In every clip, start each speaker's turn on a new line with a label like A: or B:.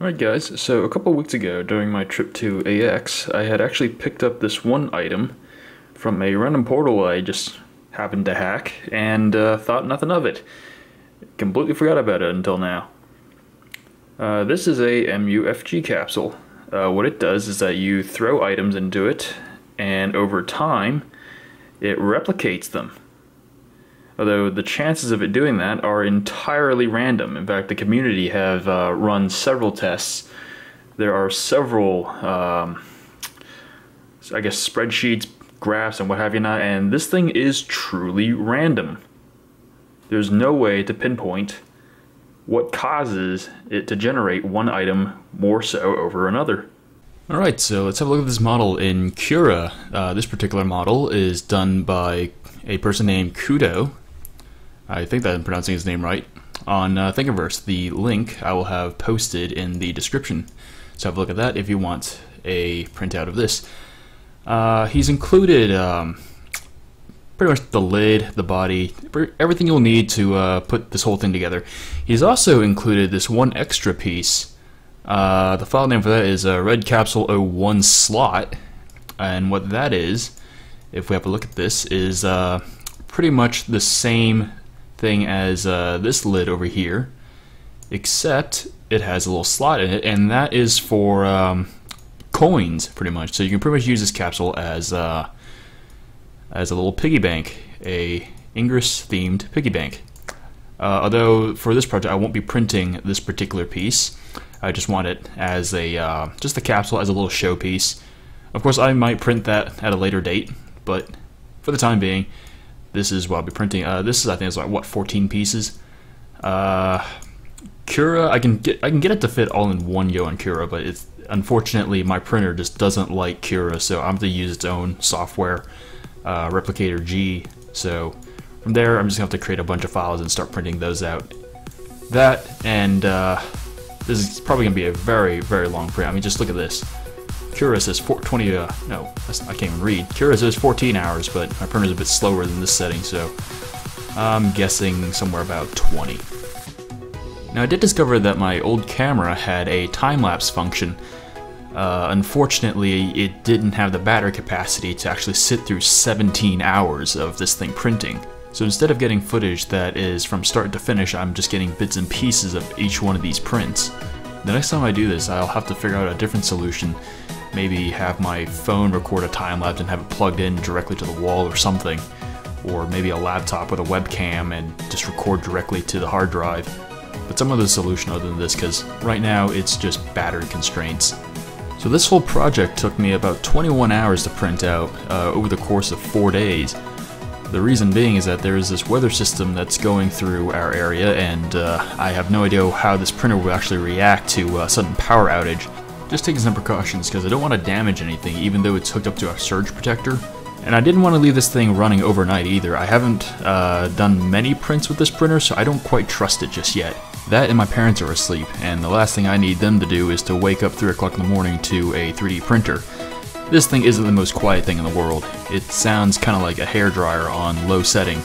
A: Alright guys, so a couple weeks ago during my trip to AX, I had actually picked up this one item from a random portal I just happened to hack and uh, thought nothing of it. Completely forgot about it until now. Uh, this is a MUFG capsule. Uh, what it does is that you throw items into it and over time it replicates them although the chances of it doing that are entirely random. In fact, the community have uh, run several tests. There are several, um, I guess, spreadsheets, graphs, and what have you not, and this thing is truly random. There's no way to pinpoint what causes it to generate one item more so over another.
B: Alright, so let's have a look at this model in Cura. Uh, this particular model is done by a person named Kudo, I think that I'm pronouncing his name right, on uh. The link I will have posted in the description. So have a look at that if you want a printout of this. Uh, he's included um, pretty much the lid, the body, everything you'll need to uh, put this whole thing together. He's also included this one extra piece. Uh, the file name for that is uh, Red Capsule 01 slot, and what that is, if we have a look at this, is uh, pretty much the same thing as uh, this lid over here, except it has a little slot in it, and that is for um, coins, pretty much. So you can pretty much use this capsule as uh, as a little piggy bank, a Ingress themed piggy bank. Uh, although for this project I won't be printing this particular piece. I just want it as a uh, just the capsule as a little showpiece. Of course, I might print that at a later date, but for the time being, this is what I'll be printing. Uh, this is I think it's like what 14 pieces. Uh, Cura, I can get I can get it to fit all in one Yo on Cura, but it's unfortunately my printer just doesn't like Cura, so I'm going to use its own software, uh, ReplicatorG. So from there, I'm just to have to create a bunch of files and start printing those out. That and uh, this is probably going to be a very very long print. I mean, just look at this. Cura says 20, uh, no, I can't even read. Cura says 14 hours, but my printer's a bit slower than this setting, so I'm guessing somewhere about 20. Now I did discover that my old camera had a time-lapse function. Uh, unfortunately, it didn't have the battery capacity to actually sit through 17 hours of this thing printing. So instead of getting footage that is from start to finish, I'm just getting bits and pieces of each one of these prints. The next time I do this, I'll have to figure out a different solution maybe have my phone record a time lapse and have it plugged in directly to the wall or something. Or maybe a laptop with a webcam and just record directly to the hard drive. But some other solution other than this, because right now it's just battery constraints. So this whole project took me about 21 hours to print out uh, over the course of four days. The reason being is that there is this weather system that's going through our area, and uh, I have no idea how this printer will actually react to a sudden power outage. Just taking some precautions because I don't want to damage anything even though it's hooked up to a surge protector. And I didn't want to leave this thing running overnight either. I haven't uh, done many prints with this printer, so I don't quite trust it just yet. That and my parents are asleep, and the last thing I need them to do is to wake up 3 o'clock in the morning to a 3D printer. This thing isn't the most quiet thing in the world. It sounds kind of like a hair dryer on low setting,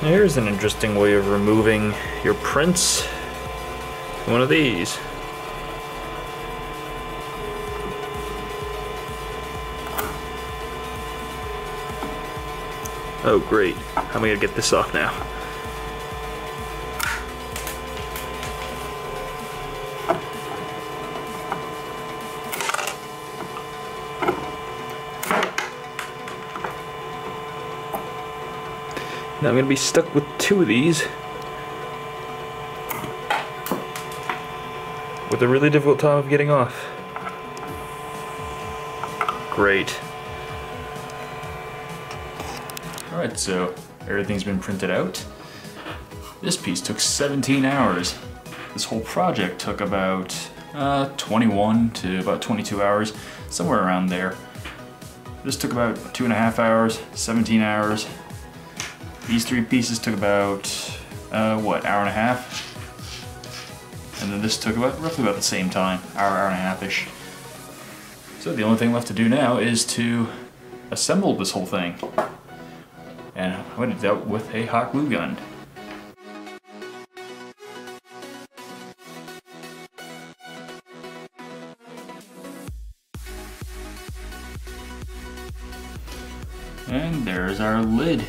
A: Here's an interesting way of removing your prints. One of these. Oh great, how am I gonna get this off now? Now I'm going to be stuck with two of these. With a really difficult time of getting off. Great.
B: Alright, so everything's been printed out. This piece took 17 hours. This whole project took about uh, 21 to about 22 hours, somewhere around there.
A: This took about two and a half hours, 17 hours. These three pieces took about, uh, what, hour and a half? And then this took about roughly about the same time, hour, hour and a half-ish. So the only thing left to do now is to assemble this whole thing. And I'm going to do that with a hot glue gun. And there's our lid.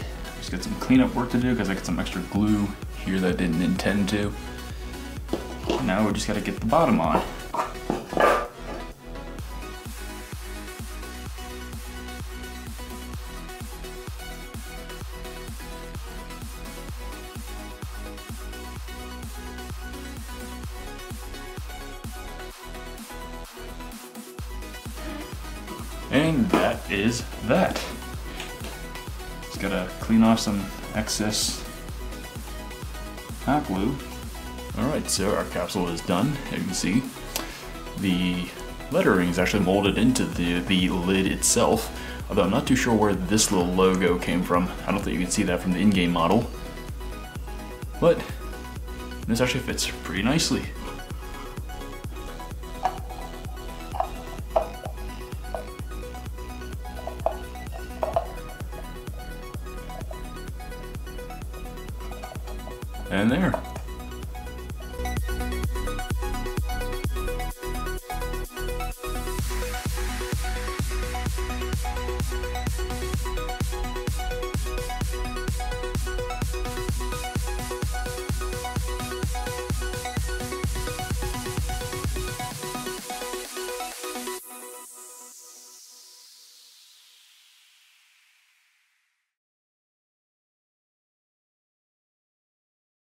A: Just got some cleanup work to do because I got some extra glue here that I didn't intend to. Now we just gotta get the bottom on. And that is that. Just gotta clean off some excess hot glue. Alright, so our capsule is done. As you can see, the lettering is actually molded into the, the lid itself, although I'm not too sure where this little logo came from. I don't think you can see that from the in-game model. But this actually fits pretty nicely. And there.